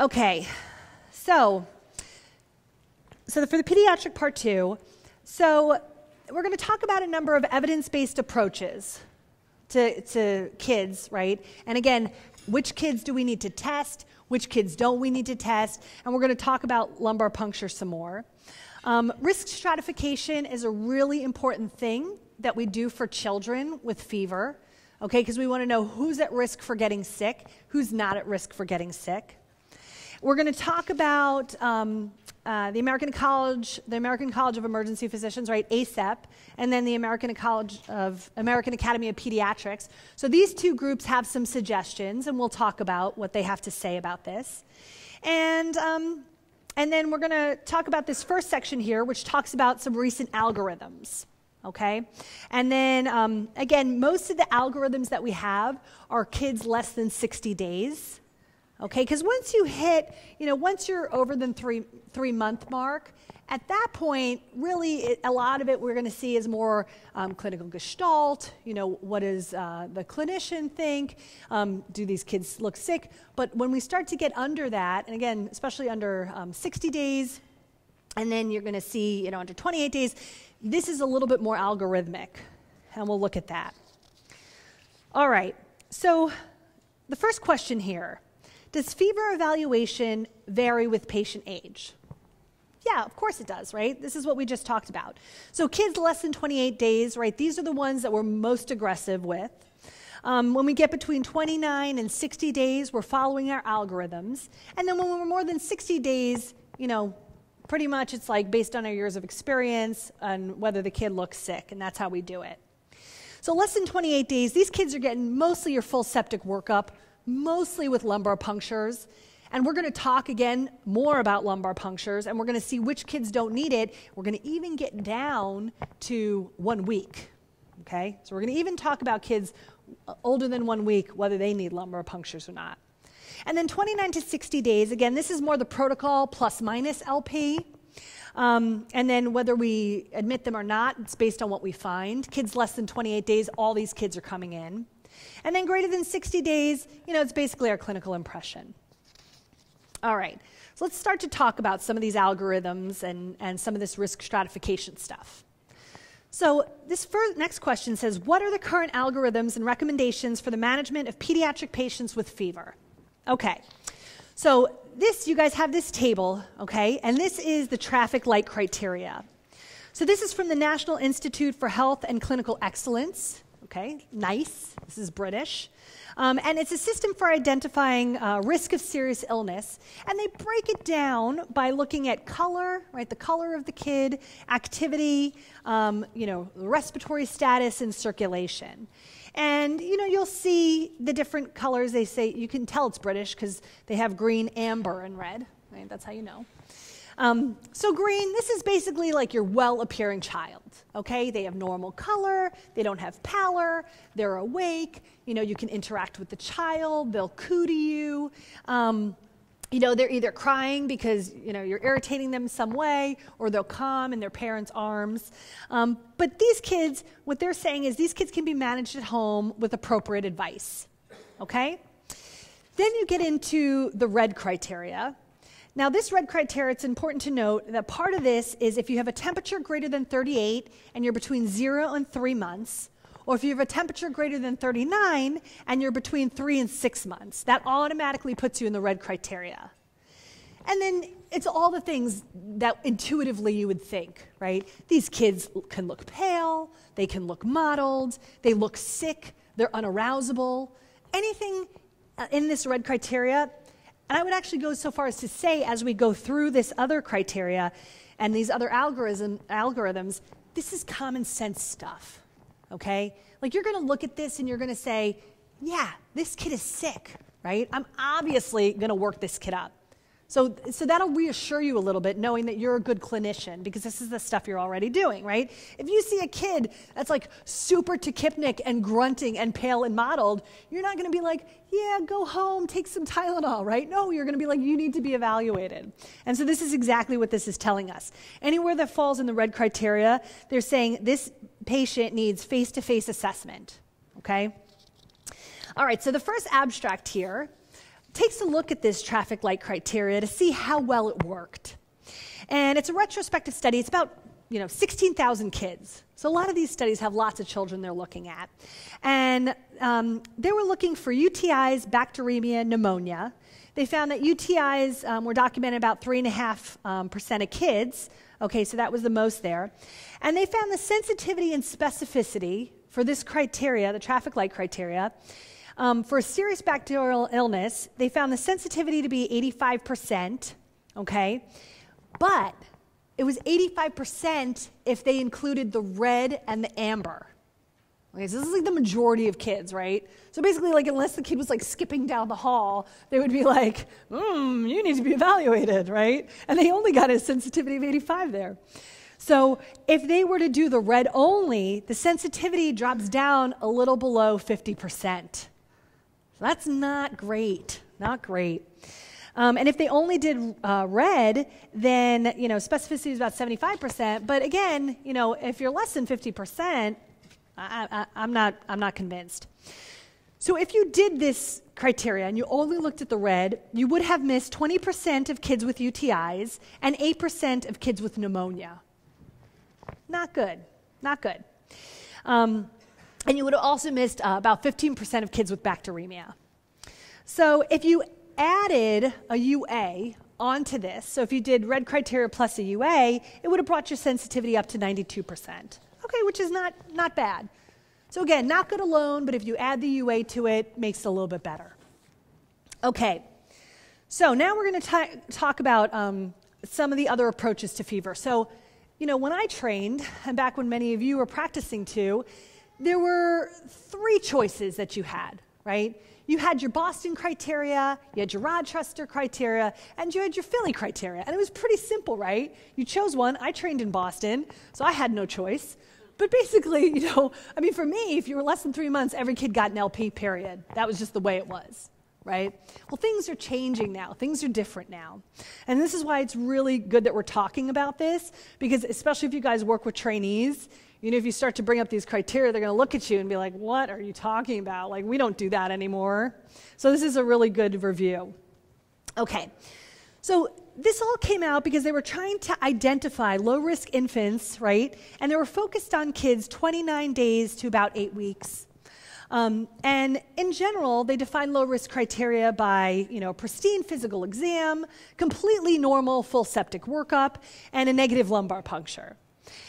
Okay, so so for the pediatric part two, so we're going to talk about a number of evidence-based approaches to, to kids, right? And again, which kids do we need to test? Which kids don't we need to test? And we're going to talk about lumbar puncture some more. Um, risk stratification is a really important thing that we do for children with fever, okay? Because we want to know who's at risk for getting sick, who's not at risk for getting sick. We're going to talk about um, uh, the American College, the American College of Emergency Physicians, right, ACEP, and then the American College of American Academy of Pediatrics. So these two groups have some suggestions, and we'll talk about what they have to say about this. And um, and then we're going to talk about this first section here, which talks about some recent algorithms. Okay? And then, um, again, most of the algorithms that we have are kids less than 60 days okay because once you hit you know once you're over the three three month mark at that point really it, a lot of it we're going to see is more um, clinical gestalt you know what does uh, the clinician think? Um, do these kids look sick? But when we start to get under that and again especially under um, 60 days and then you're going to see you know under 28 days this is a little bit more algorithmic and we'll look at that. All right so the first question here does fever evaluation vary with patient age? Yeah, of course it does, right? This is what we just talked about. So, kids less than 28 days, right? These are the ones that we're most aggressive with. Um, when we get between 29 and 60 days, we're following our algorithms. And then when we're more than 60 days, you know, pretty much it's like based on our years of experience and whether the kid looks sick, and that's how we do it. So, less than 28 days, these kids are getting mostly your full septic workup mostly with lumbar punctures. And we're going to talk again more about lumbar punctures, and we're going to see which kids don't need it. We're going to even get down to one week. Okay? So we're going to even talk about kids older than one week, whether they need lumbar punctures or not. And then 29 to 60 days, again, this is more the protocol plus minus LP. Um, and then whether we admit them or not, it's based on what we find. Kids less than 28 days, all these kids are coming in. And then greater than 60 days, you know, it's basically our clinical impression. All right, so let's start to talk about some of these algorithms and, and some of this risk stratification stuff. So, this first, next question says What are the current algorithms and recommendations for the management of pediatric patients with fever? Okay, so this, you guys have this table, okay, and this is the traffic light criteria. So, this is from the National Institute for Health and Clinical Excellence. Okay, nice. This is British. Um, and it's a system for identifying uh, risk of serious illness. And they break it down by looking at color, right? The color of the kid, activity, um, you know, respiratory status, and circulation. And you know, you'll see the different colors. They say you can tell it's British because they have green, amber, and red. Right? That's how you know. Um, so, green, this is basically like your well appearing child, okay? They have normal color, they don't have pallor, they're awake, you know, you can interact with the child, they'll coo to you. Um, you know, they're either crying because, you know, you're irritating them some way, or they'll come in their parents' arms. Um, but these kids, what they're saying is these kids can be managed at home with appropriate advice, okay? Then you get into the red criteria, now, this red criteria, it's important to note that part of this is if you have a temperature greater than 38 and you're between zero and three months, or if you have a temperature greater than 39 and you're between three and six months, that automatically puts you in the red criteria. And then it's all the things that intuitively you would think, right? These kids can look pale, they can look mottled, they look sick, they're unarousable. Anything uh, in this red criteria and I would actually go so far as to say, as we go through this other criteria and these other algorithm, algorithms, this is common sense stuff, okay? Like you're gonna look at this and you're gonna say, yeah, this kid is sick, right? I'm obviously gonna work this kid up. So, so that'll reassure you a little bit knowing that you're a good clinician because this is the stuff you're already doing, right? If you see a kid that's like super tachypneic and grunting and pale and mottled, you're not going to be like, yeah, go home, take some Tylenol, right? No, you're going to be like, you need to be evaluated. And so this is exactly what this is telling us. Anywhere that falls in the red criteria, they're saying this patient needs face to face assessment, okay? All right, so the first abstract here takes a look at this traffic light criteria to see how well it worked. And it's a retrospective study. It's about you know 16,000 kids. So a lot of these studies have lots of children they're looking at, and um, they were looking for UTIs, bacteremia, pneumonia. They found that UTIs um, were documented about three and a half um, percent of kids. Okay, so that was the most there, and they found the sensitivity and specificity for this criteria, the traffic light criteria. Um, for a serious bacterial illness, they found the sensitivity to be 85%, okay? But it was 85% if they included the red and the amber. Okay, so this is like the majority of kids, right? So basically, like unless the kid was like skipping down the hall, they would be like, hmm, you need to be evaluated, right? And they only got a sensitivity of 85 there. So if they were to do the red only, the sensitivity drops down a little below 50%. So that's not great, not great. Um, and if they only did uh, red, then you know specificity is about 75%. But again, you know, if you're less than 50%, I, am not, I'm not convinced. So if you did this criteria and you only looked at the red, you would have missed 20% of kids with UTIs and 8% of kids with pneumonia. Not good. Not good. Um, and you would have also missed uh, about 15% of kids with bacteremia. So if you added a UA onto this, so if you did red criteria plus a UA, it would have brought your sensitivity up to 92%. Okay, which is not, not bad. So again, not good alone, but if you add the UA to it, makes it a little bit better. Okay, so now we're going to talk about um, some of the other approaches to fever. So you know, when I trained, and back when many of you were practicing too, there were three choices that you had, right? You had your Boston criteria, you had your Rochester criteria, and you had your Philly criteria. And it was pretty simple, right? You chose one. I trained in Boston, so I had no choice. But basically, you know, I mean, for me, if you were less than three months, every kid got an LP, period. That was just the way it was right? Well, things are changing now. Things are different now. And this is why it's really good that we're talking about this, because especially if you guys work with trainees, you know, if you start to bring up these criteria, they're going to look at you and be like, what are you talking about? Like, we don't do that anymore. So, this is a really good review. Okay. So, this all came out because they were trying to identify low risk infants, right? And they were focused on kids 29 days to about eight weeks um, and in general, they define low risk criteria by, you know, pristine physical exam, completely normal full septic workup, and a negative lumbar puncture.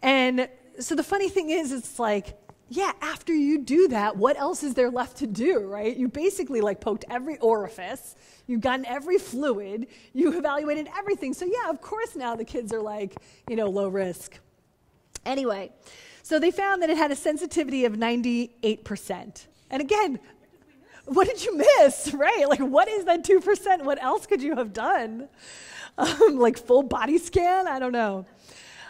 And so the funny thing is, it's like, yeah, after you do that, what else is there left to do, right? You basically like poked every orifice, you've gotten every fluid, you evaluated everything. So yeah, of course now the kids are like, you know, low risk. Anyway, so they found that it had a sensitivity of 98%. And again, what did you miss, right? Like, what is that 2%? What else could you have done? Um, like, full body scan? I don't know.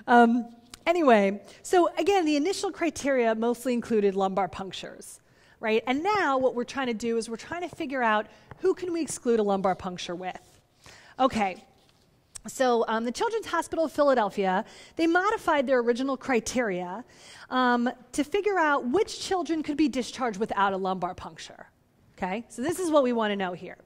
Um, anyway, so again, the initial criteria mostly included lumbar punctures, right? And now what we're trying to do is we're trying to figure out who can we exclude a lumbar puncture with. Okay, so, um, the Children's Hospital of Philadelphia, they modified their original criteria um, to figure out which children could be discharged without a lumbar puncture. Okay, so this is what we want to know here.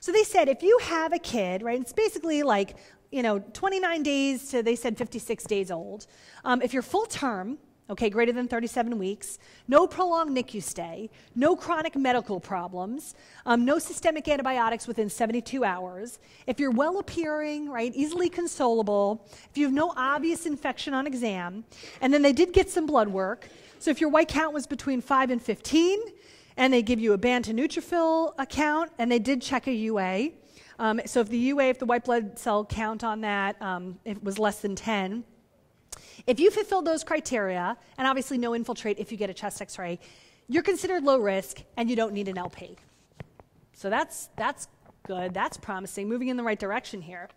So, they said if you have a kid, right, it's basically like, you know, 29 days to, they said 56 days old. Um, if you're full term, okay, greater than 37 weeks, no prolonged NICU stay, no chronic medical problems, um, no systemic antibiotics within 72 hours, if you're well appearing, right, easily consolable, if you have no obvious infection on exam, and then they did get some blood work. So if your white count was between 5 and 15, and they give you a band to neutrophil account, and they did check a UA. Um, so if the UA, if the white blood cell count on that, um, it was less than 10, if you fulfill those criteria, and obviously no infiltrate if you get a chest x ray, you're considered low risk and you don't need an LP. So that's, that's good. That's promising. Moving in the right direction here.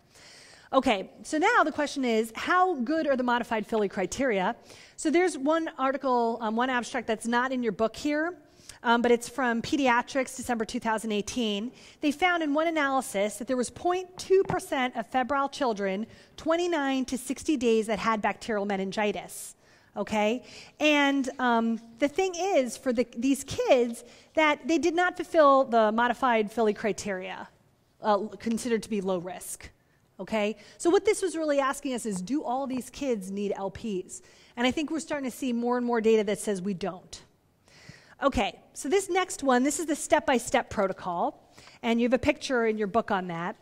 Okay, so now the question is how good are the modified Philly criteria? So there's one article, um, one abstract that's not in your book here um, but it's from Pediatrics, December 2018. They found in one analysis that there was 0.2% of febrile children 29 to 60 days that had bacterial meningitis. Okay? And um, the thing is, for the, these kids, that they did not fulfill the modified Philly criteria. uh, considered to be low risk. Okay? So, what this was really asking us is do all these kids need LPs? And I think we're starting to see more and more data that says we don't. Okay, so this next one, this is the step by step protocol. And you have a picture in your book on that.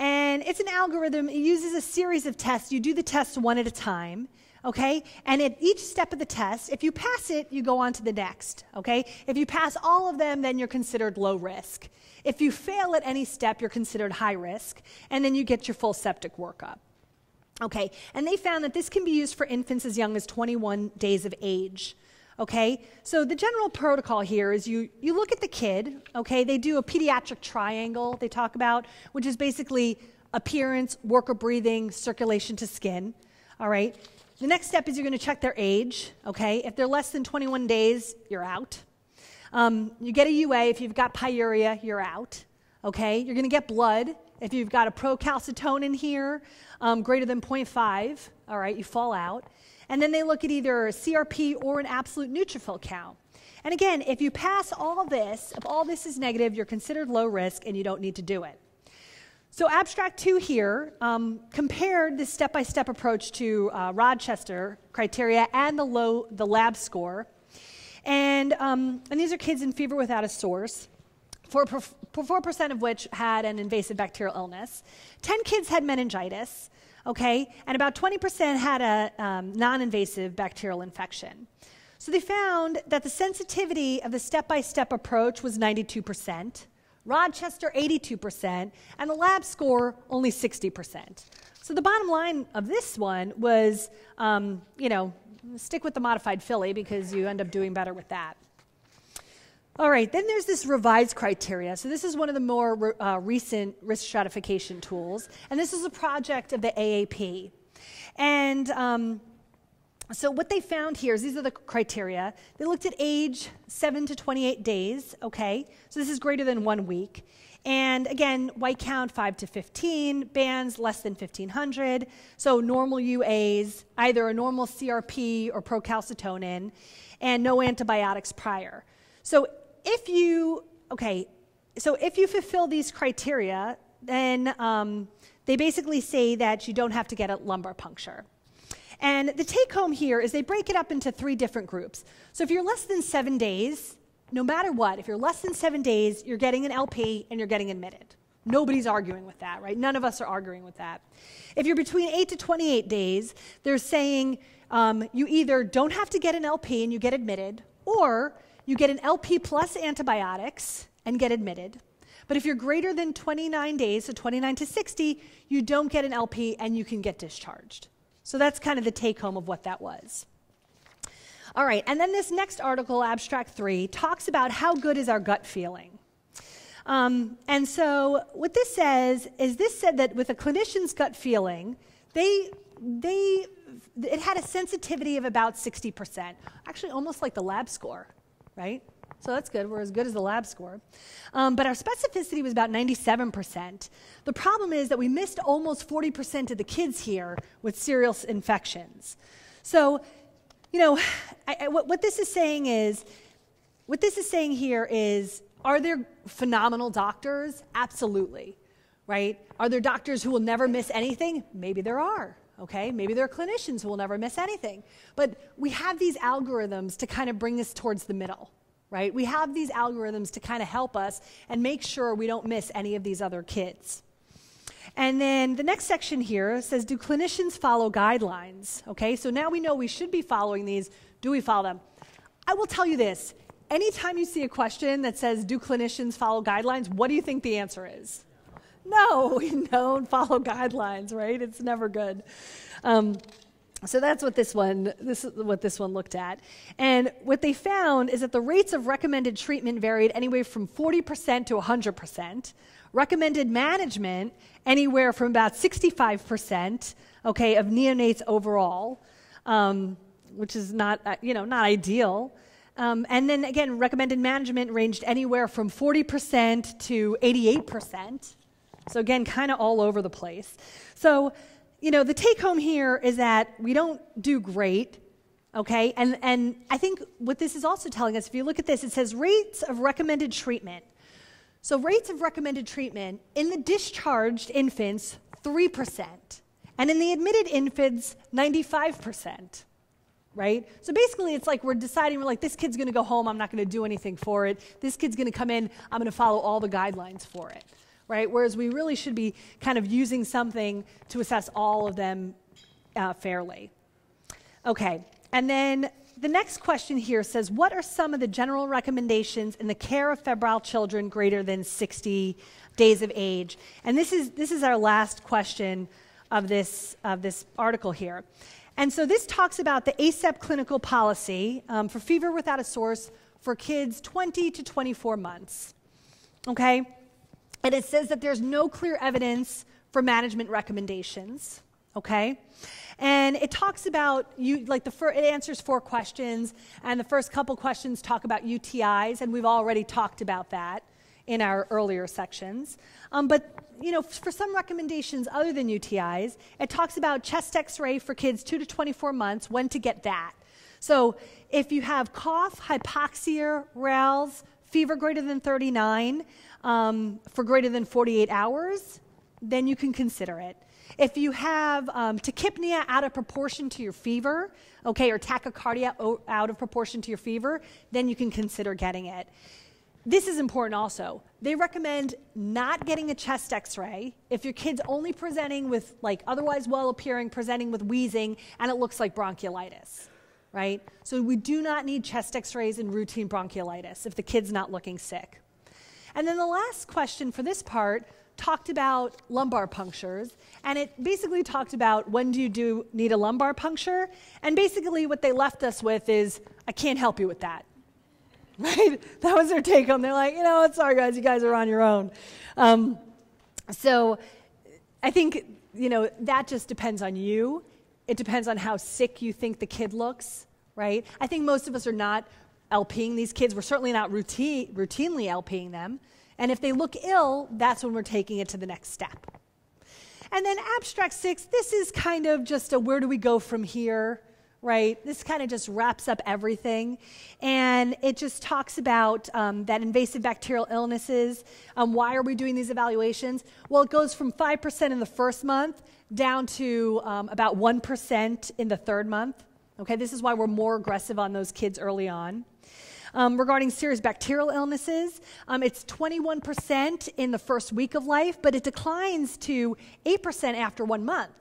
And it's an algorithm, it uses a series of tests. You do the tests one at a time okay? And at each step of the test, if you pass it, you go on to the next, okay? If you pass all of them, then you're considered low risk. If you fail at any step, you're considered high risk, and then you get your full septic workup. Okay, and they found that this can be used for infants as young as 21 days of age. Okay, so the general protocol here is you, you look at the kid, okay, they do a pediatric triangle they talk about, which is basically appearance, work of breathing, circulation to skin. All right, the next step is you're going to check their age, okay? If they're less than 21 days, you're out. Um, you get a UA. If you've got pyuria, you're out, okay? You're going to get blood. If you've got a procalcitonin here um, greater than 0.5, all right, you fall out. And then they look at either a CRP or an absolute neutrophil count. And again, if you pass all this, if all this is negative, you're considered low risk and you don't need to do it. So, abstract two here um, compared this step by step approach to uh, Rochester criteria and the, low, the lab score. And, um, and these are kids in fever without a source, 4%, 4% of which had an invasive bacterial illness. 10 kids had meningitis, okay, and about 20% had a um, non invasive bacterial infection. So, they found that the sensitivity of the step by step approach was 92%. Rochester 82%, and the lab score only 60%. So the bottom line of this one was, um, you know, stick with the modified Philly because you end up doing better with that. All right, then there's this revised criteria. So this is one of the more uh, recent risk stratification tools, and this is a project of the AAP. And um, so what they found here is these are the criteria. They looked at age 7 to 28 days, okay? So this is greater than 1 week. And again, white count 5 to 15, bands less than 1500. So normal UAs, either a normal CRP or procalcitonin, and no antibiotics prior. So if you, okay, so if you fulfill these criteria, then um, they basically say that you don't have to get a lumbar puncture. And the take home here is they break it up into three different groups. So if you're less than seven days, no matter what, if you're less than seven days, you're getting an LP and you're getting admitted. Nobody's arguing with that, right? None of us are arguing with that. If you're between 8 to 28 days, they're saying um, you either don't have to get an LP and you get admitted, or you get an LP plus antibiotics and get admitted. But if you're greater than 29 days, so 29 to 60, you don't get an LP and you can get discharged. So that's kind of the take home of what that was. All right, and then this next article, Abstract 3, talks about how good is our gut feeling. Um, and so what this says is this said that with a clinician's gut feeling, they, they, it had a sensitivity of about 60%, actually almost like the lab score, right? So that's good. We're as good as the lab score. Um, but our specificity was about 97%. The problem is that we missed almost 40% of the kids here with serious infections. So, you know, I, I, what, what this is saying is, what this is saying here is, are there phenomenal doctors? Absolutely, right? Are there doctors who will never miss anything? Maybe there are okay? Maybe there are clinicians who will never miss anything. But we have these algorithms to kind of bring us towards the middle, right? We have these algorithms to kind of help us and make sure we don't miss any of these other kids. And then the next section here says, Do clinicians follow guidelines? Okay, so now we know we should be following these. Do we follow them? I will tell you this anytime you see a question that says, Do clinicians follow guidelines? What do you think the answer is? No, we don't follow guidelines, right? It's never good. Um, so that's what this one this is what this one looked at. And what they found is that the rates of recommended treatment varied anywhere from 40% to 100%. Recommended management anywhere from about 65%, okay, of neonates overall, um, which is not uh, you know not ideal. Um, and then again, recommended management ranged anywhere from 40% to 88%. So again, kind of all over the place. So you know, the take home here is that we don't do great, okay? And, and I think what this is also telling us, if you look at this, it says rates of recommended treatment. So, rates of recommended treatment in the discharged infants, 3%, and in the admitted infants, 95%. Right? So basically, it's like we're deciding, we're like, this kid's gonna go home, I'm not gonna do anything for it. This kid's gonna come in, I'm gonna follow all the guidelines for it. Right? Whereas we really should be kind of using something to assess all of them uh, fairly. Okay, and then the next question here says What are some of the general recommendations in the care of febrile children greater than 60 days of age? And this is, this is our last question of this, of this article here. And so this talks about the ACEP clinical policy um, for fever without a source for kids 20 to 24 months. Okay? And it says that there's no clear evidence for management recommendations. Okay? And it talks about you like the fir- it answers four questions, and the first couple questions talk about UTIs, and we've already talked about that in our earlier sections. Um, but you know, for some recommendations other than UTIs, it talks about chest X-ray for kids two to 24 months, when to get that. So if you have cough, hypoxia, rales, fever greater than 39 um, for greater than 48 hours, then you can consider it. If you have um, tachypnea out of proportion to your fever, okay, or tachycardia out of proportion to your fever, then you can consider getting it. This is important also. They recommend not getting a chest x ray if your kid's only presenting with, like, otherwise well appearing, presenting with wheezing, and it looks like bronchiolitis, right? So we do not need chest x rays in routine bronchiolitis if the kid's not looking sick. And then the last question for this part talked about lumbar punctures, and it basically talked about when do you do need a lumbar puncture, and basically what they left us with is I can't help you with that. Right? That was their take home. They're like, you know, sorry guys, you guys are on your own. Um, so I think you know that just depends on you. It depends on how sick you think the kid looks, right? I think most of us are not LPing these kids. We're certainly not routine, routinely LPing them. And if they look ill, that's when we're taking it to the next step. And then abstract six, this is kind of just a where do we go from here, right? This kind of just wraps up everything. And it just talks about um, that invasive bacterial illnesses. Um, why are we doing these evaluations? Well, it goes from 5% in the first month down to um, about 1% in the third month. Okay, this is why we're more aggressive on those kids early on. Um, regarding serious bacterial illnesses, um, it's 21% in the first week of life, but it declines to 8% after one month.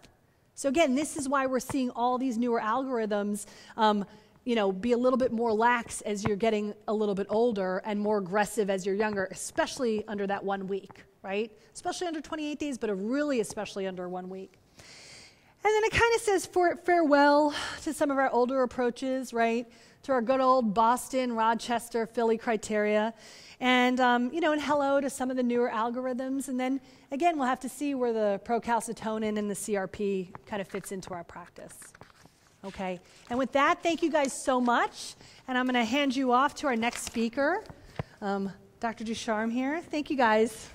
So again, this is why we're seeing all these newer algorithms. Um, you know, be a little bit more lax as you're getting a little bit older and more aggressive as you're younger, especially under that one week, right? Especially under 28 days, but really especially under one week. And then it kind of says for, farewell to some of our older approaches, right? to our good old Boston, Rochester, Philly criteria. And, um, you know, and hello to some of the newer algorithms. And then, again, we'll have to see where the procalcitonin and the CRP kind of fits into our practice. Okay. And with that, thank you guys so much. And I'm going to hand you off to our next speaker, um, Dr. Ducharme here. Thank you guys.